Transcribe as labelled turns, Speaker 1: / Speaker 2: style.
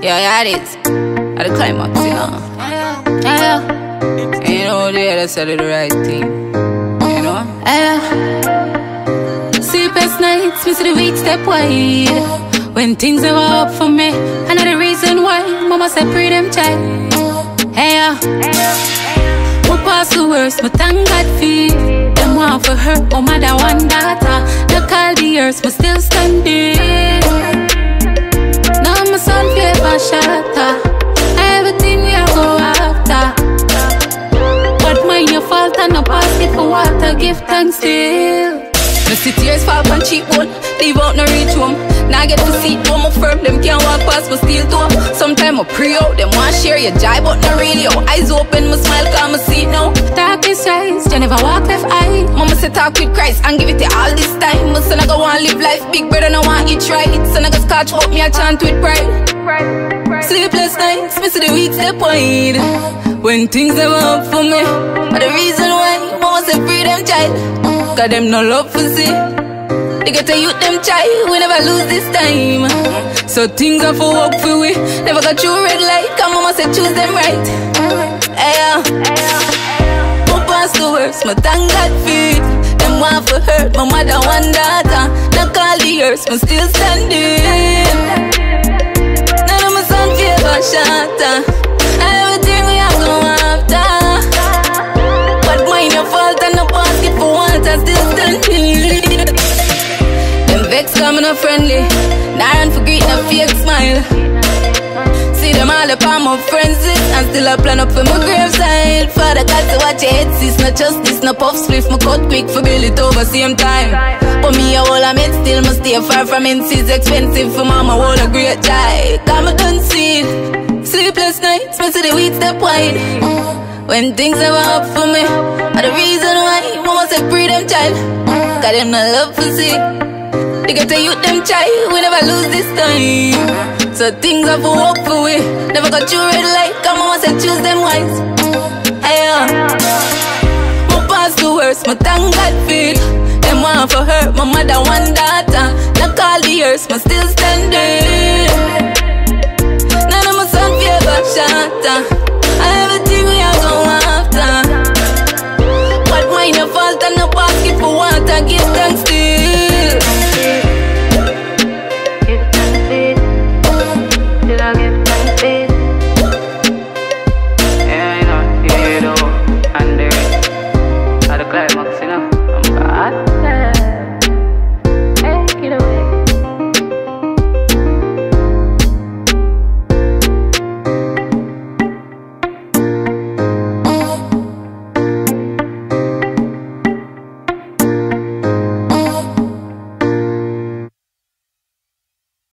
Speaker 1: Yeah, yeah, it is. At the Clymaxx, you know. Yeah, yeah. And you know, they just said the right thing. You know?
Speaker 2: Yeah. Sleepless nights, see the week step wide. When things never up for me, another reason why mama said pray them child. Hey, yeah. What pass the worst, but thank God for Them one for her, oh mother one daughter. They call the earth, but still standing. Fault and no it for water. Give thanks still.
Speaker 1: The see tears fall on cheekbone, leave out no reach home. Now I get to see home my firm, them can't walk past, but still to Sometime I pray out, them want share your joy, but really. Yo. Eyes open, my smile, come and see now.
Speaker 2: Darkest eyes, you never walk left eye.
Speaker 1: Mama say talk with Christ and give it to all this time. My son I go want live life, big brother no want it right. Son I go scotch up me a chant with pride. Sleepless nights, miss the weeks they point. When things never up for me, but the reason why mama say free them child, mm, got them no love for see. They get to youth them child, we never lose this time. Mm, so things are for work for we, never got you red light. Come mama say choose them right. Mm, hey, yeah. Who pass the worst, my thank God it. Them want for hurt, my mother one daughter. Now call the earth, but still standing. Now run for greet a fake smile. See them all up on my friends list. And still I plan up for my graveside Father God to watch your head sis No justice, no puff spliff. My cut quick for build it over same time. But me a whole I made still must stay far from It's expensive for mama whole a great joy. Come done see Sleepless nights, me see the weeds step wide. Mm. When things never up for me. Are the reason why mama say free them child. Got them no love for see they get to youth them child, we never lose this time. So things are for work for we. Never got you red light, come on, say choose them wise. Hey, yeah. My past the worst, my thank God for. Them want for her, my mother one daughter. Now call the earth, my still standing. None of my son favor shatter. Uh.